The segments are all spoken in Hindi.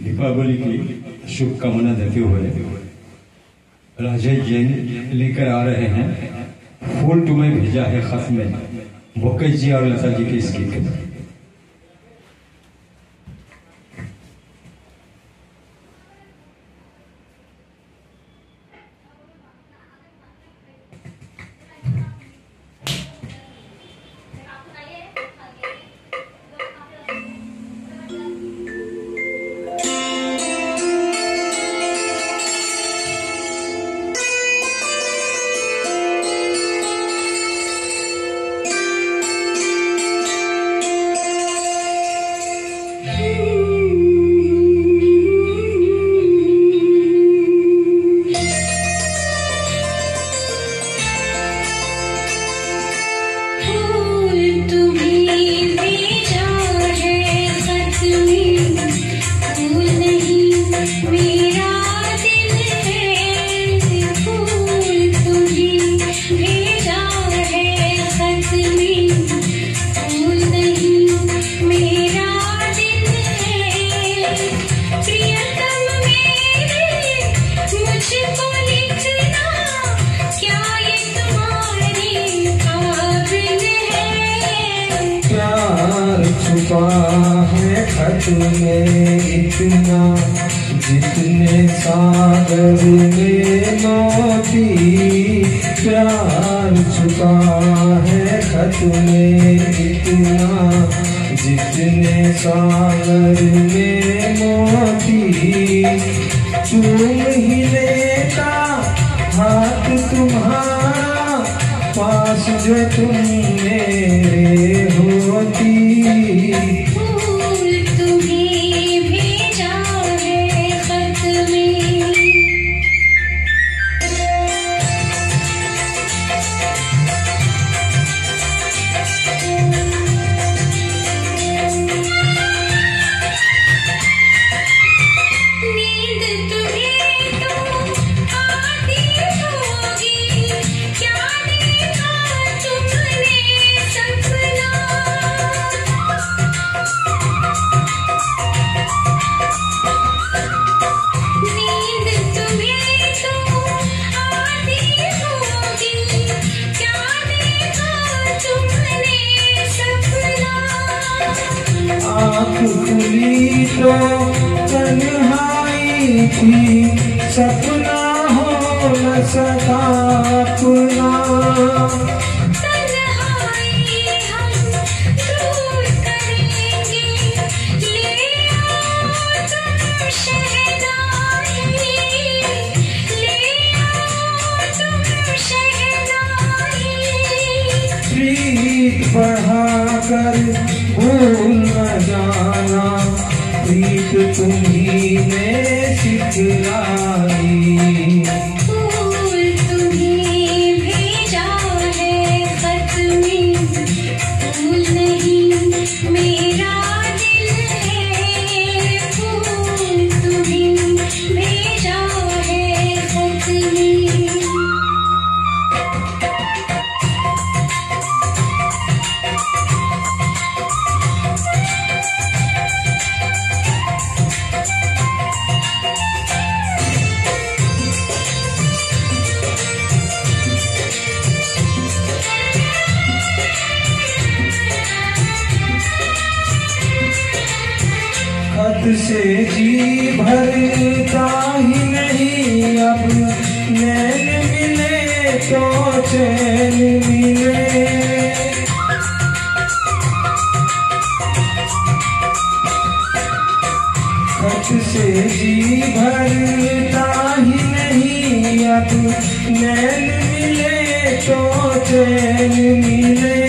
दीपावली की शुभकामना देते हुए राजे जैन लेकर आ रहे हैं। फूल तुम्हें भेजा है खत में। मुकेश जी और लता जी की इसकी के है इतना, जितने सागर में मोती प्यार छुपा है खत में इतना, जितने सागर में मोती तुम ही लेता हाथ तुम्हारा, पास जो तुम मेरे होती। आँख खुली तो तन्हाई थी सपना हो न सका बढ़ाकर भूल न जाना। प्रीत तुम्ही ने सिखलाई से जी भरता ही नहीं अब। नैन मिले तो चैन मिले। खत से जी भरता ही नहीं अब। नैन मिले तो चैन मिले।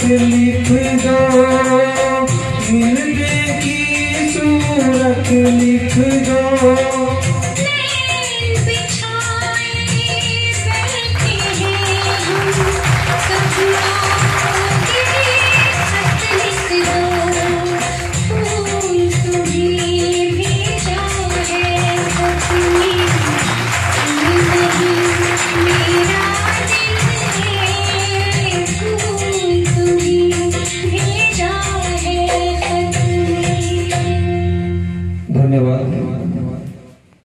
सूरत लिख दो मिलने की सूरत लिख दो